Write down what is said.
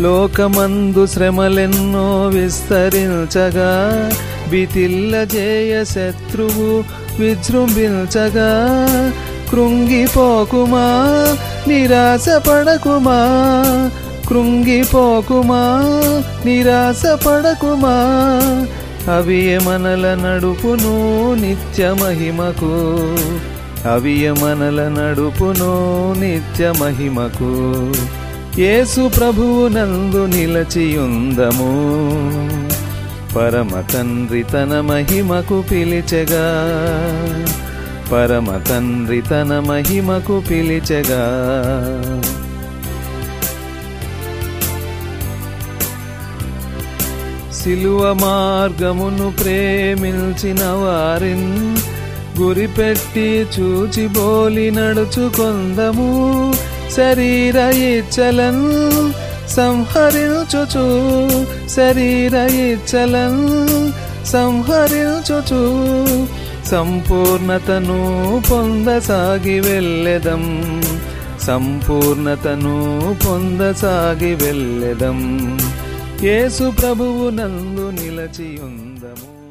లోకమందు శ్రమలెన్నో విస్తరించగా బితిల్ల జేయ శత్రువు విజృంభించగా కృంగిపోకుమా నిరాశపడకుమా కృంగిపోకుమా నిరాశపడకుమా అవి మనల నడుపును నిత్య మహిమకు అవి మనల నడుపును నిత్య మహిమకు. యేసు ప్రభువు నందు నిలచియుందము. పరమ తండ్రి తన మహిమకు పిలిచగా. పరమ తండ్రి తన మహిమకు పిలిచగా. సిలువ మార్గమును ప్రేమించిన వారిన్ గురిపెట్టి చూచి బోలి నడుచుకొందము. శరీర ఇచ్చలను సంహరించుచు శరీర ఇచ్చలను సంహరించుచు. సంపూర్ణతను పొందసాగి వెళ్ళెదం సంపూర్ణతను పొందసాగి వెళ్ళెదం. యేసు ప్రభువు నందు నిలచి ఉందము